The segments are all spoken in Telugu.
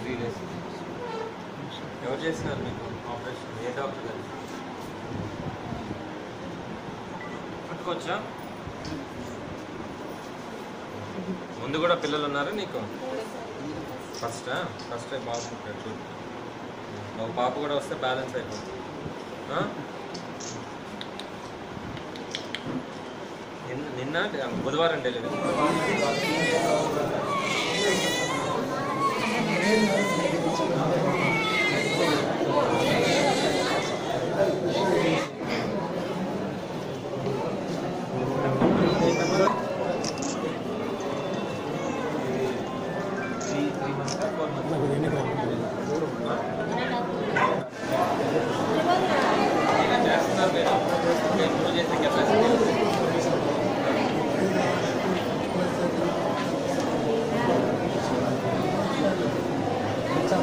త్రీ డేస్ ఎవరు చేసినారు మీకు ఆపరేషన్ ఏ డాక్టర్ గారు? పట్టుకోవచ్చా? ముందు కూడా పిల్లలు ఉన్నారా నీకు? ఫస్టా ఫస్ట్ బాబు పుట్టాడు చూడు. పాప కూడా వస్తే బ్యాలెన్స్ అయిపోతుంది. ఆ? నిన్న నిన్న బుధవారం డెలివరీ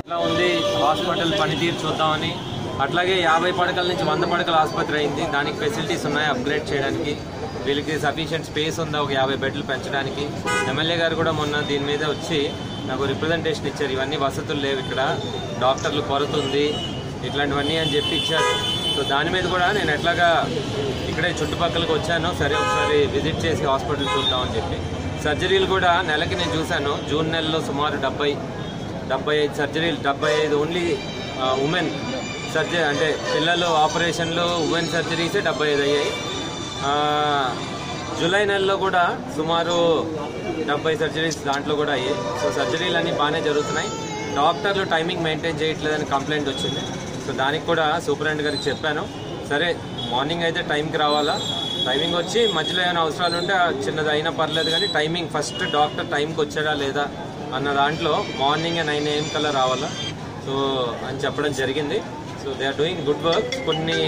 ఎలా ఉంది? హాస్పిటల్ పనితీరు చూద్దామని. అట్లాగే యాభై పడకల నుంచి వంద పడకల ఆసుపత్రి అయింది. దానికి ఫెసిలిటీస్ ఉన్నాయి అప్గ్రేడ్ చేయడానికి. వీళ్ళకి సఫిషియెంట్ స్పేస్ ఉందా ఒక యాభై బెడ్లు పెంచడానికి. ఎమ్మెల్యే గారు కూడా మొన్న దీని మీద వచ్చి నాకు రిప్రజెంటేషన్ ఇచ్చారు. ఇవన్నీ వసతులు లేవు ఇక్కడ. డాక్టర్లు కొరత ఉంది ఇట్లాంటివన్నీ అని చెప్పి ఇచ్చారు. సో దాని మీద కూడా నేను ఎట్లాగా ఇక్కడే చుట్టుపక్కలకు వచ్చాను సరే ఒకసారి విజిట్ చేసి హాస్పిటల్ చూద్దామని చెప్పి. సర్జరీలు కూడా నెలకి నేను చూశాను. జూన్ నెలలో సుమారు డెబ్బై డెబ్బై ఐదు సర్జరీలు డెబ్బై ఐదు ఓన్లీ ఉమెన్ సర్జరీ అంటే పిల్లలు ఆపరేషన్లు ఉమెన్ సర్జరీసే డెబ్బై ఐదు అయ్యాయి. జూలై నెలలో కూడా సుమారు డెబ్బై సర్జరీస్ దాంట్లో కూడా అయ్యాయి. సో సర్జరీలు అన్నీ బాగానే జరుగుతున్నాయి. డాక్టర్లు టైమింగ్ మెయింటైన్ చేయట్లేదని కంప్లైంట్ వచ్చింది. సో దానికి కూడా సూపరింటెండెంట్ గారికి చెప్పాను. సరే మార్నింగ్ అయితే టైంకి రావాలా? టైమింగ్ వచ్చి మధ్యలో ఏమైనా అవసరాలు ఉంటే చిన్నది అయినా పర్లేదు కానీ టైమింగ్ ఫస్ట్ డాక్టర్ టైంకి వచ్చాడా లేదా అన్న దాంట్లో మార్నింగ్ నైన్ ఏఎం కల్లా రావాలా. సో అని చెప్పడం జరిగింది. So they are doing good work కొన్ని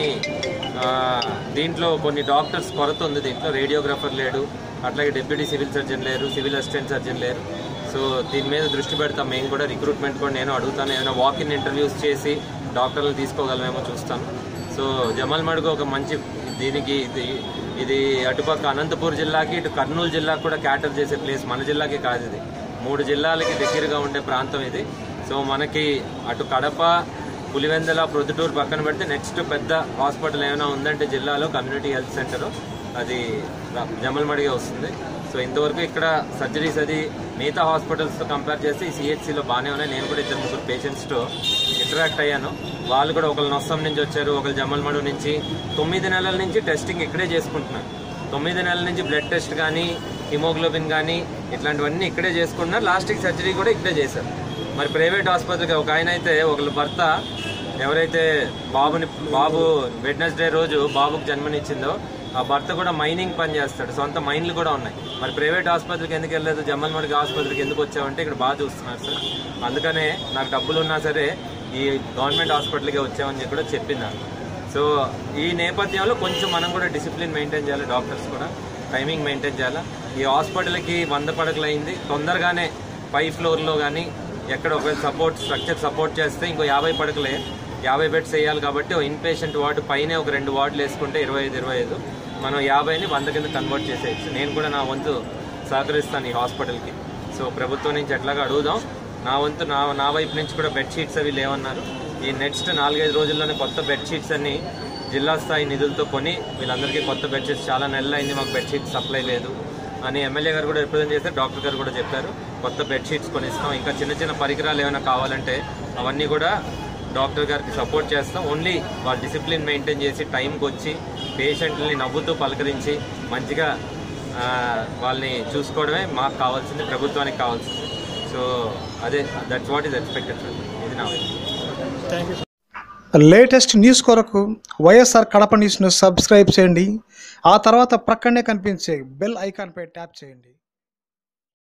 దీంట్లో కొన్ని డాక్టర్స్ కొరత ఉంది దీంట్లో. రేడియోగ్రాఫర్ లేడు. అట్లాగే డిప్యూటీ సివిల్ సర్జన్ లేరు సివిల్ అసిస్టెంట్ సర్జన్ లేరు. సో దీని మీద దృష్టి పెడతాం. మేము కూడా రిక్రూట్మెంట్ కూడా నేను అడుగుతాను. ఏమైనా వాకిన్ ఇంటర్వ్యూస్ చేసి డాక్టర్లు తీసుకోగలమేమో చూస్తాను. సో జమల్ మడుగు ఒక మంచి దీనికి ఇది ఇది అటుపక్క అనంతపూర్ జిల్లాకి ఇటు కర్నూలు జిల్లాకి కూడా క్యాటర్ చేసే ప్లేస్ మన జిల్లాకి కాదు ఇది. మూడు జిల్లాలకి దగ్గరగా ఉండే ప్రాంతం ఇది. సో మనకి అటు కడప పులివెందల ప్రొద్దుటూరు పక్కన పెడితే నెక్స్ట్ పెద్ద హాస్పిటల్ ఏమైనా ఉందంటే జిల్లాలో కమ్యూనిటీ హెల్త్ సెంటర్ అది జమల్మడిగే వస్తుంది. సో ఇంతవరకు ఇక్కడ సర్జరీస్ అది మిగతా హాస్పిటల్స్తో కంపేర్ చేస్తే ఈ సిహెచ్సిలో బాగానే ఉన్నాయి. నేను కూడా ఇద్దరు ముగ్గురు పేషెంట్స్తో ఇంటరాక్ట్ అయ్యాను. వాళ్ళు కూడా ఒకళ్ళు నొస్సం నుంచి వచ్చారు ఒకళ్ళు జమల్మడు నుంచి. తొమ్మిది నెలల నుంచి టెస్టింగ్ ఇక్కడే చేసుకుంటున్నాను తొమ్మిది నెలల నుంచి బ్లడ్ టెస్ట్ కానీ హిమోగ్లోబిన్ కానీ ఇట్లాంటివన్నీ ఇక్కడే చేసుకున్నారు. లాస్టిక్ సర్జరీ కూడా ఇక్కడే చేశారు. మరి ప్రైవేట్ ఆసుపత్రికి ఒక ఆయన అయితే ఒకళ్ళ భర్త ఎవరైతే బాబుని బాబు వెడ్నెస్డే రోజు బాబుకు జన్మనిచ్చిందో ఆ భర్త కూడా మైనింగ్ పని చేస్తాడు. సొంత మైన్లు కూడా ఉన్నాయి. మరి ప్రైవేట్ ఆసుపత్రికి ఎందుకు వెళ్ళలేదు? జమ్మల్మడికి ఆసుపత్రికి ఎందుకు వచ్చామంటే ఇక్కడ బాగా చూస్తున్నారు సార్. అందుకనే నాకు డబ్బులు ఉన్నా సరే ఈ గవర్నమెంట్ హాస్పిటల్కే వచ్చామని చెప్పి కూడా చెప్పింది సో ఈ నేపథ్యంలో కొంచెం మనం కూడా డిసిప్లిన్ మెయింటైన్ చేయాలి డాక్టర్స్ కూడా టైమింగ్ మెయింటైన్ చేయాలి? ఈ హాస్పిటల్కి వంద పడకలైంది. తొందరగానే పై ఫ్లోర్లో కానీ ఎక్కడ ఒకవేళ సపోర్ట్ స్ట్రక్చర్ సపోర్ట్ చేస్తే ఇంకో యాభై పడకలే. యాభై బెడ్స్ వేయాలి కాబట్టి ఓ ఇన్ పేషెంట్ వార్డు పైనే ఒక రెండు వార్డులు వేసుకుంటే ఇరవై ఐదు ఇరవై ఐదు. మనం యాభైని వంద కింద కన్వర్ట్ చేసేయచ్చు. నేను కూడా నా వంతు సహకరిస్తాను ఈ హాస్పిటల్కి. సో ప్రభుత్వం నుంచి ఎట్లాగా అడుగుదాం. నా వంతు నా నా వైపు నుంచి కూడా బెడ్షీట్స్ అవి లేవన్నారు. ఈ నెక్స్ట్ నాలుగైదు రోజుల్లోనే కొత్త బెడ్షీట్స్ అన్ని జిల్లా స్థాయి నిధులతో కొని వీళ్ళందరికీ కొత్త బెడ్షీట్స్ చాలా నెలలు అయింది మాకు బెడ్షీట్ సప్లై లేదు. అని ఎమ్మెల్యే గారు కూడా రిప్రజెంట్ చేశారు డాక్టర్ గారు కూడా చెప్పారు. కొత్త బెడ్షీట్స్ కొనిస్తాం. ఇంకా చిన్న చిన్న పరికరాలు ఏమైనా కావాలంటే అవన్నీ కూడా డాక్టర్ గారికి సపోర్ట్ చేస్తాం. ఓన్లీ వాళ్ళు డిసిప్లిన్ మెయింటైన్ చేసి టైంకి వచ్చి పేషెంట్ని నవ్వుతూ పలకరించి మంచిగా వాళ్ళని చూసుకోవడమే మాకు కావాల్సింది ప్రభుత్వానికి కావాల్సింది. సో అదే దట్స్ వాట్ ఈస్ ఎక్స్పెక్టెడ్ ఇది నా లేటెస్ట్ న్యూస్ కొరకు వైఎస్ఆర్ కడప న్యూస్ను సబ్స్క్రైబ్ చేయండి. ఆ తర్వాత ప్రక్కనే కనిపించే బెల్ ఐకాన్పై ట్యాప్ చేయండి.